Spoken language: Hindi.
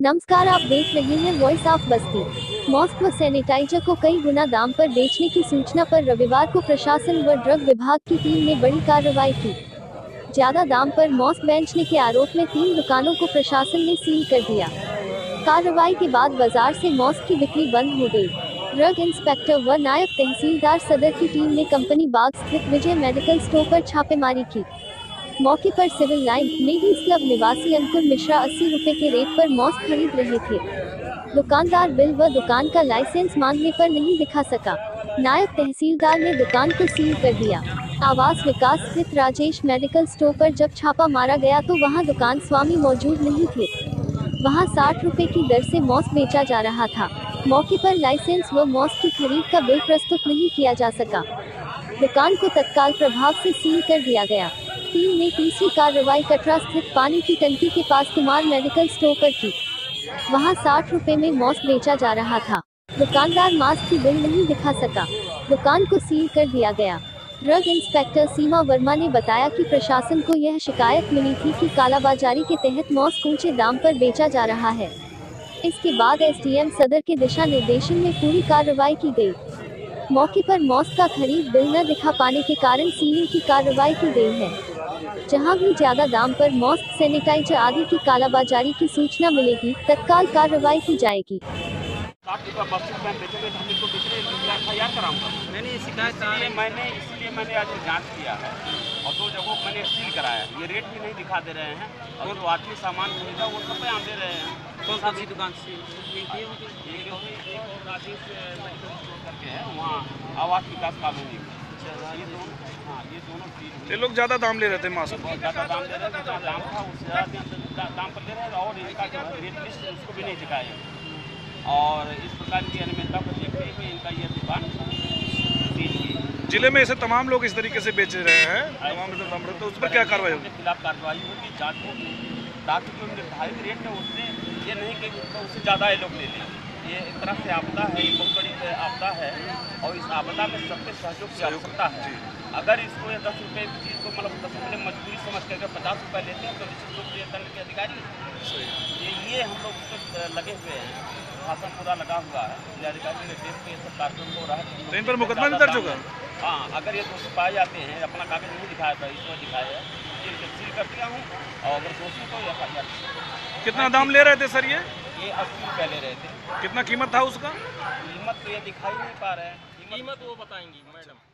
नमस्कार, आप देख रहे हैं वॉइस ऑफ़ बस्ती मॉस्क व सैनिटाइजर को कई गुना दाम पर बेचने की सूचना पर रविवार को प्रशासन व ड्रग विभाग की टीम ने बड़ी कार्रवाई की। ज़्यादा दाम पर मॉस्क बेचने के आरोप में तीन दुकानों को प्रशासन ने सील कर दिया। कार्रवाई के बाद बाज़ार से मॉस्क की बिक्री बंद हो गई। ड्रग इंस्पेक्टर व नायब तहसीलदार सदर की टीम ने कंपनी बाग स्थित विजय मेडिकल स्टोर पर छापेमारी की। मौके पर सिविल लाइन लेडीज़ क्लब निवासी अंकुर मिश्रा अस्सी रुपए के रेट पर मॉस खरीद रहे थे। दुकानदार बिल व दुकान का लाइसेंस मांगने पर नहीं दिखा सका। नायब तहसीलदार ने दुकान को सील कर दिया। आवास विकास स्थित राजेश मेडिकल स्टोर पर जब छापा मारा गया तो वहाँ दुकान स्वामी मौजूद नहीं थे। वहाँ साठ रुपए की दर से मॉस बेचा जा रहा था। मौके पर लाइसेंस व मॉस की खरीद का बिल प्रस्तुत नहीं किया जा सका। दुकान को तत्काल प्रभाव से सील कर दिया गया। टीम ने तीसरी कार्रवाई कटरा स्थित पानी की टंकी के पास कुमार मेडिकल स्टोर पर की। वहाँ साठ रुपए में मॉस्क बेचा जा रहा था। दुकानदार मास्क की बिल नहीं दिखा सका। दुकान को सील कर दिया गया। ड्रग इंस्पेक्टर सीमा वर्मा ने बताया कि प्रशासन को यह शिकायत मिली थी कि कालाबाजारी के तहत मॉस्क ऊँचे दाम पर बेचा जा रहा है। इसके बाद एसडीएम सदर के दिशा निर्देशन में पूरी कार्रवाई की गई। मौके पर मॉस्क का खरीद बिल न दिखा पाने के कारण सीलिंग की कार्रवाई की गई है। जहाँ भी ज़्यादा दाम पर मॉस्क सैनिटाइजर आदि की कालाबाजारी की सूचना मिलेगी तत्काल कार्रवाई की जाएगी। तो मैंने शिकायत मैंने इसीलिए मैंने आज जाँच किया है। और दो जगहों को मैंने सील कराया ये रेट भी नहीं दिखा दे रहे हैं। और जो आदमी सामान खरीदा वो सब बयान दे रहे हैं। कौन सी दुकान से? ये किए होंगे? ये जो है एक और राजेश मेडिकल स्टोर करके है वहाँ आवास विकास कॉलोनी। में ये दोनों हाँ ये दोनों ये लोग ज़्यादा दाम ले रहे थे मास्क ज़्यादा दाम रहे हैं दाम था उससे दाम पर दे रहे और इनका जो रेट लिस्ट उसको भी नहीं दिखाया और इस प्रकार की अनियमितता को देखते हुए इनका ये दुकान ज़िले में ऐसे तमाम लोग इस तरीके से बेच रहे हैं। तमाम ऐसे दाम तो उस पर क्या कार्रवाई होगी खिलाफ कार्रवाई होगी जाँच होगी। ताकि जो निर्धारित रेट है उससे ये नहीं कि उससे ज़्यादा ये लोग ले लें। ये एक तरह से आपदा है ये बहुत बड़ी आपदा है और इस आपदा में सबके सहयोग की आवश्यकता है। अगर इसको ये दस रुपये की चीज़ को मतलब दस रुपये मजबूरी समझ कर अगर पचास रुपये लेते हैं तो निश्चित रूप से दंड के अधिकारी ये ये हम लोग उस लगे हुए हैं। शासन पूरा लगा हुआ है। जिलाधिकारी ने पे ये सब कार्यक्रम हो रहा है। तो इन पर मुकदमा भी दर्ज होगा? हाँ अगर ये दोषी पाए जाते हैं अपना कागज़ नहीं दिखाया था इसको दिखाया है सील कर दिया हूँ और अगर दोषी तो एफ़ कितना दाम ले रहे थे सर ये? ये अस्सी रुपये ले रहे थे। कितना कीमत था उसका? कीमत तो ये दिखाई नहीं पा रहे हैं। कीमत कीमत वो बताएँगी मैडम।